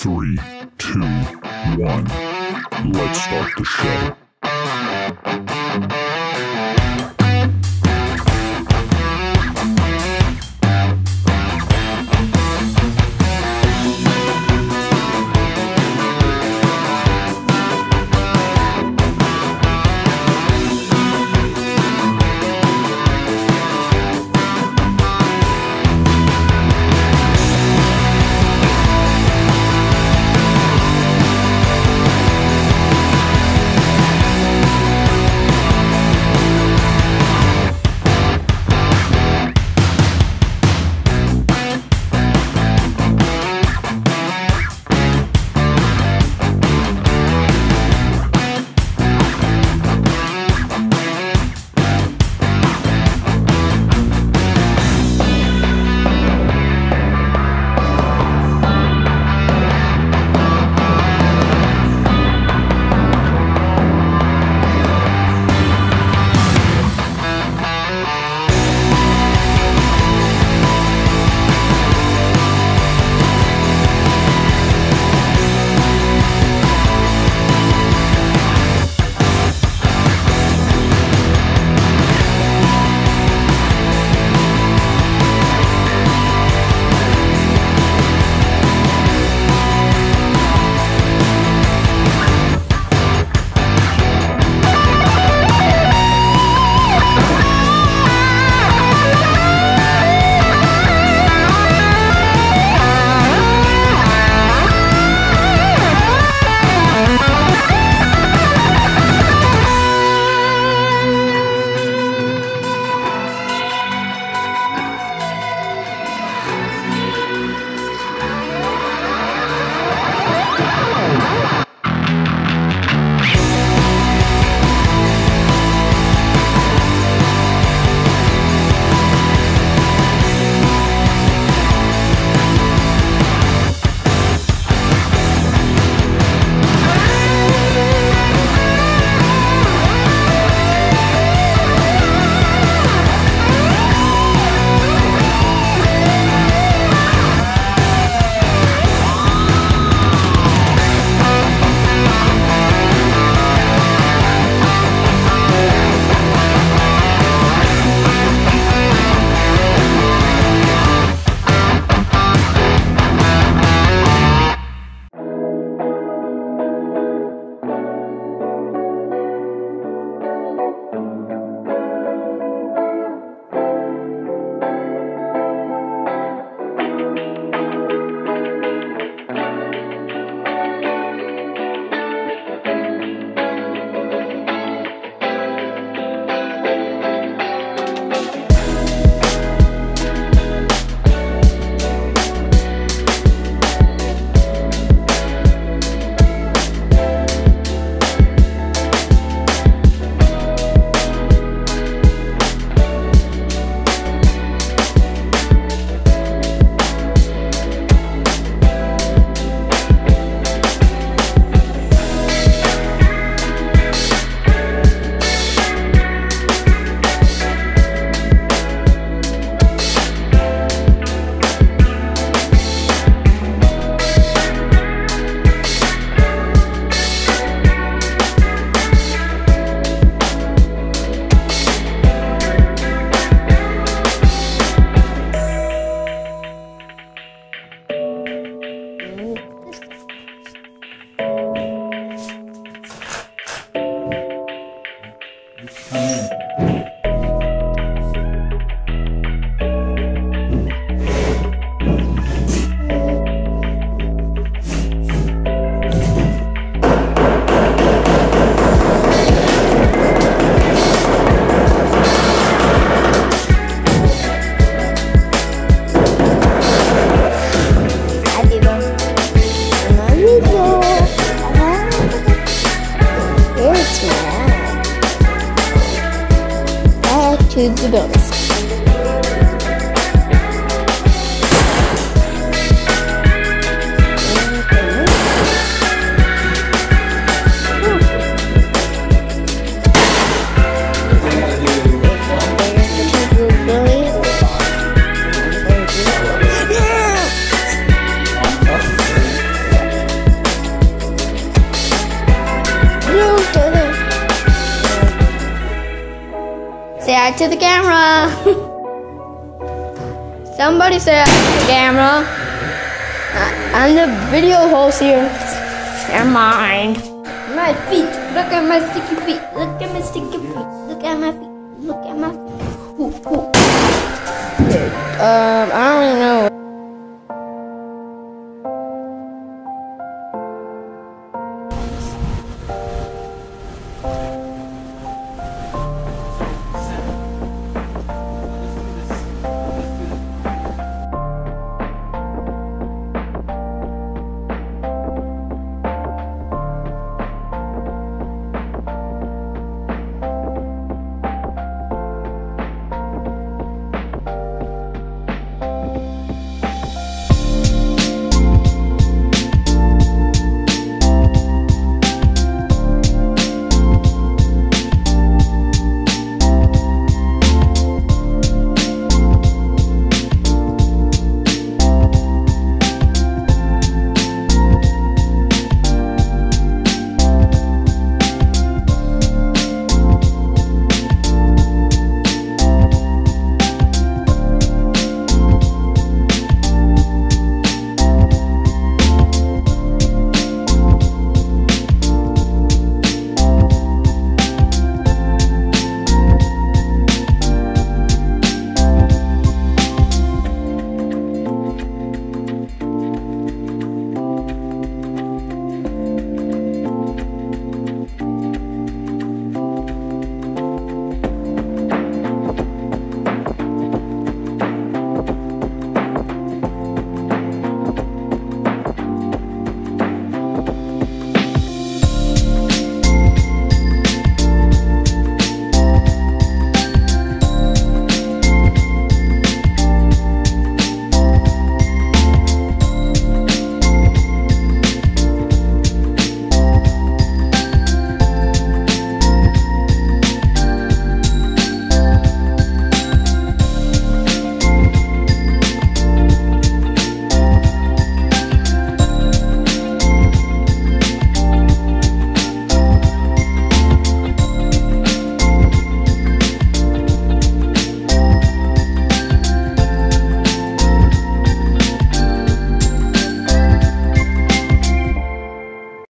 Three, two, one. Let's start the show. To the bonus. back to the camera. Somebody say back to the camera. I'm the video host here. Never mind. My feet. Look at my sticky feet. Look at my sticky feet. Look at my feet. Look at my feet. Ooh, ooh. Um, I don't really know